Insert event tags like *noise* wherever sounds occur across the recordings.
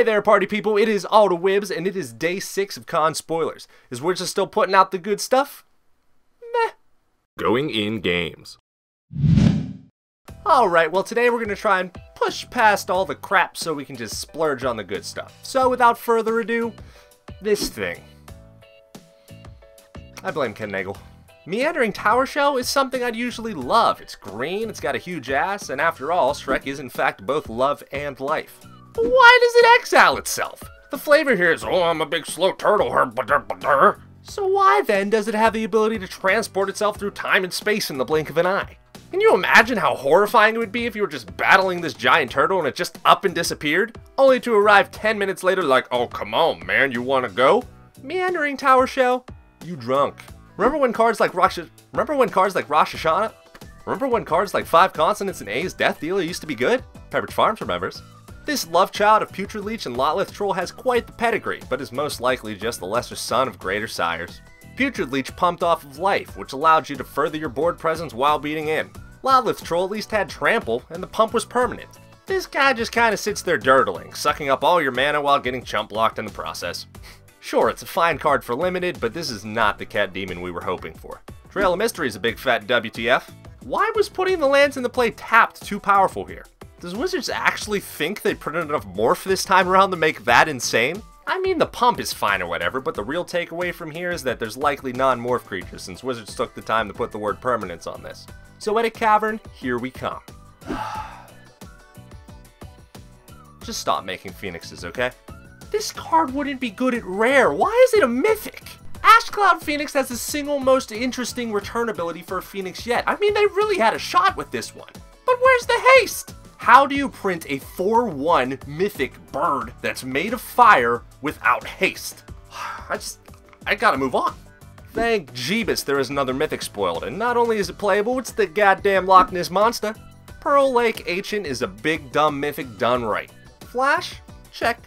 Hey there, party people, it is AutoWibs, and it is day 6 of Khans Spoilers. Is Wizards still putting out the good stuff? Meh. Going in games. Alright, well today we're going to try and push past all the crap so we can just splurge on the good stuff. So without further ado, this thing. I blame Ken Nagle. Meandering Towershell is something I'd usually love. It's green, it's got a huge ass, and after all, Shrek is in fact both love and life. Why does it exile itself? The flavor here is, oh, I'm a big slow turtle. So why then does it have the ability to transport itself through time and space in the blink of an eye? Can you imagine how horrifying it would be if you were just battling this giant turtle and it just up and disappeared? Only to arrive 10 minutes later like, oh come on man, you wanna go? Meandering Towershell? You drunk. Remember when cards like Rosh Remember when cards like Rosh Hashanah? Remember when cards like Five Consonants and A's Death Dealer used to be good? Pepperidge Farms remembers. This love child of Putrid Leech and Lotleth Troll has quite the pedigree, but is most likely just the lesser son of greater sires. Putrid Leech pumped off of life, which allowed you to further your board presence while beating in. Lotleth Troll at least had trample, and the pump was permanent. This guy just kinda sits there dirtling, sucking up all your mana while getting chump blocked in the process. *laughs* Sure, it's a fine card for limited, but this is not the cat demon we were hoping for. Trail of Mystery is a big fat WTF. Why was putting the lands in the play tapped too powerful here? Does Wizards actually think they printed enough morph this time around to make that insane? I mean, the pump is fine or whatever, but the real takeaway from here is that there's likely non-morph creatures since Wizards took the time to put the word permanence on this. So Edit Cavern, here we come. *sighs* Just stop making phoenixes, okay? This card wouldn't be good at rare. Why is it a mythic? Ash Cloud Phoenix has the single most interesting return ability for a Phoenix yet. I mean, they really had a shot with this one. But where's the haste? How do you print a 4-1 mythic bird that's made of fire without haste? *sighs* I just, I gotta move on. Thank Jeebus there is another mythic spoiled, and not only is it playable, it's the goddamn Loch Ness Monster. Pearl Lake Ancient is a big dumb mythic done right. Flash? Check.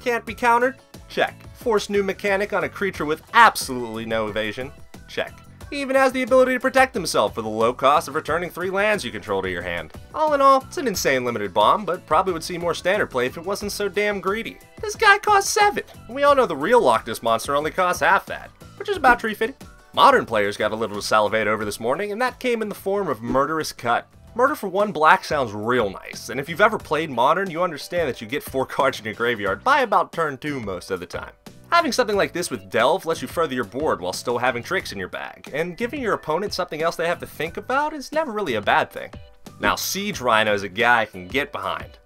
Can't be countered? Check. Force new mechanic on a creature with absolutely no evasion? Check. He even has the ability to protect himself for the low cost of returning three lands you control to your hand. All in all, it's an insane limited bomb, but probably would see more standard play if it wasn't so damn greedy. This guy costs 7. and We all know the real Loch Ness Monster only costs half that, which is about tree fitting. Modern players got a little to salivate over this morning, and that came in the form of Murderous Cut. Murder for one black sounds real nice, and if you've ever played Modern, you understand that you get 4 *laughs* cards in your graveyard by about turn 2 most of the time. Having something like this with Delve lets you further your board while still having tricks in your bag, and giving your opponent something else they have to think about is never really a bad thing. Now Siege Rhino is a guy I can get behind.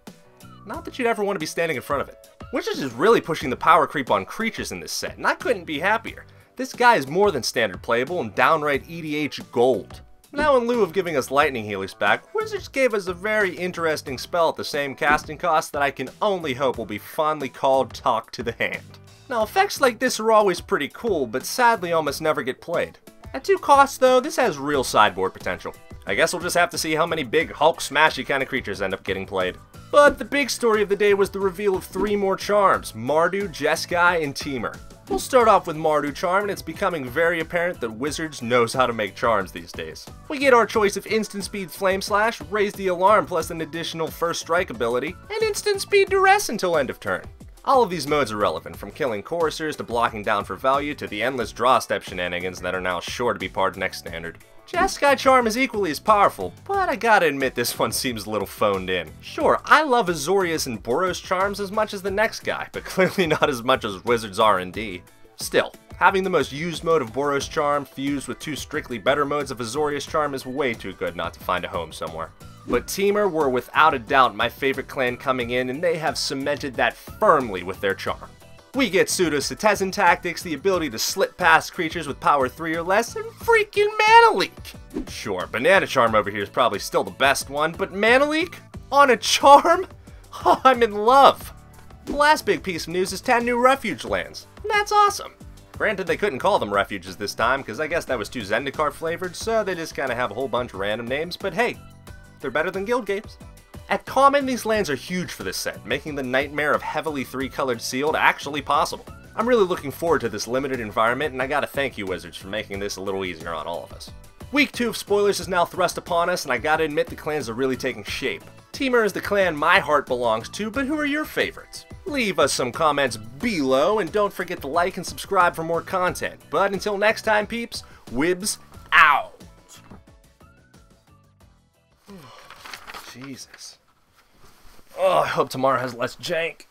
Not that you'd ever want to be standing in front of it. Wizards is really pushing the power creep on creatures in this set, and I couldn't be happier. This guy is more than standard playable and downright EDH gold. Now in lieu of giving us Lightning Helix back, Wizards gave us a very interesting spell at the same casting cost that I can only hope will be fondly called Talk to the Hand. Now, effects like this are always pretty cool, but sadly almost never get played. At two costs though, this has real sideboard potential. I guess we'll just have to see how many big Hulk smashy kind of creatures end up getting played. But the big story of the day was the reveal of three more charms, Mardu, Jeskai, and Temur. We'll start off with Mardu Charm, and it's becoming very apparent that Wizards knows how to make charms these days. We get our choice of Instant Speed Flame Slash, Raise the Alarm plus an additional First Strike ability, and Instant Speed Duress until end of turn. All of these modes are relevant, from killing Coursers to blocking down for value to the endless draw step shenanigans that are now sure to be part of next standard. Jeskai Charm is equally as powerful, but I gotta admit this one seems a little phoned in. Sure, I love Azorius and Boros Charms as much as the next guy, but *laughs* clearly not as much as Wizards R&D. Still, having the most used mode of Boros Charm fused with two strictly better modes of Azorius Charm is way too good not to find a home somewhere. But Temur were without a doubt my favorite clan coming in, and they have cemented that firmly with their charm. We get pseudo Citizen tactics, the ability to slip past creatures with power 3 or less, and freaking Mana Leak! Sure, Banana Charm over here is probably still the best one, but Mana Leak? On a charm? *laughs* Oh, I'm in love! The last big piece of news is 10 new refuge lands. That's awesome! Granted, they couldn't call them refuges this time, because I guess that was too Zendikar flavored, so they just kind of have a whole bunch of random names, but hey, they're better than guild gates. At common, these lands are huge for this set, making the nightmare of heavily three-colored sealed actually possible. I'm really looking forward to this limited environment, and I gotta thank you Wizards for making this a little easier on all of us. Week 2 of spoilers is now thrust upon us, and I gotta admit the clans are really taking shape. Temur is the clan my heart belongs to, but who are your favorites? Leave us some comments below and don't forget to like and subscribe for more content. But until next time, peeps, Wibs out. Jesus. Oh, I hope tomorrow has less jank.